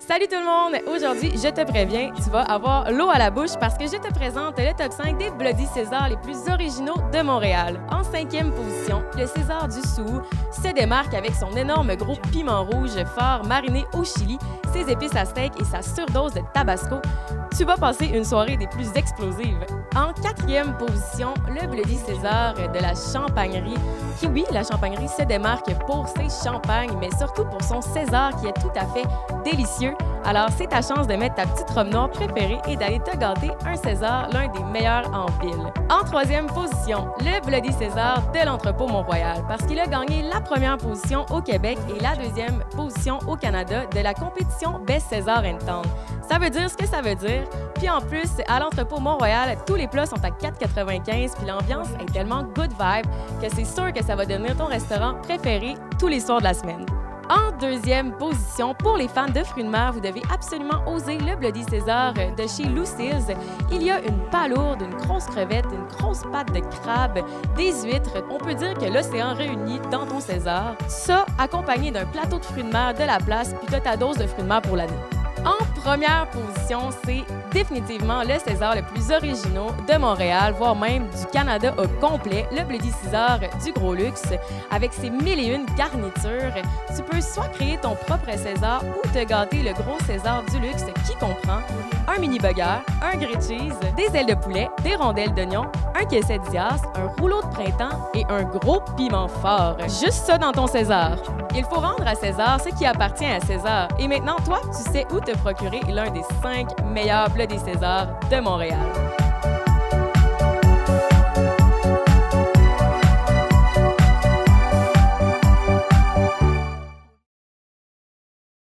Salut tout le monde! Aujourd'hui, je te préviens, tu vas avoir l'eau à la bouche parce que je te présente le top 5 des Bloody César les plus originaux de Montréal. Cinquième position, le César du Sou se démarque avec son énorme gros piment rouge fort mariné au chili, ses épices à steak et sa surdose de tabasco. Tu vas passer une soirée des plus explosives. En quatrième position, le Bloody César de la Champagnerie, qui oui, la Champagnerie se démarque pour ses champagnes, mais surtout pour son César qui est tout à fait délicieux. Alors, c'est ta chance de mettre ta petite robe noire préférée et d'aller te gâter un César, l'un des meilleurs en ville. En troisième position, le Bloody César de l'entrepôt Mont-Royal, parce qu'il a gagné la première position au Québec et la deuxième position au Canada de la compétition Best César Town. Ça veut dire ce que ça veut dire. Puis en plus, à l'entrepôt Mont-Royal, tous les plats sont à 4,95 puis l'ambiance est tellement good vibe que c'est sûr que ça va devenir ton restaurant préféré tous les soirs de la semaine. En deuxième position, pour les fans de fruits de mer, vous devez absolument oser le Bloody César de chez Lucille's. Il y a une palourde, une grosse crevette, une grosse pâte de crabe, des huîtres. On peut dire que l'océan réuni dans ton César. Ça, accompagné d'un plateau de fruits de mer de la place, puis de ta dose de fruits de mer pour l'année. Première position, c'est définitivement le César le plus original de Montréal, voire même du Canada au complet, le Bloody César du gros luxe. Avec ses mille et une garnitures, tu peux soit créer ton propre César ou te gâter le gros César du luxe qui comprend un mini burger, un grilled cheese, des ailes de poulet, des rondelles d'oignon, un quesadillas, un rouleau de printemps et un gros piment fort. Juste ça dans ton César. Il faut rendre à César ce qui appartient à César. Et maintenant, toi, tu sais où te procurer l'un des cinq meilleurs plats des Césars de Montréal.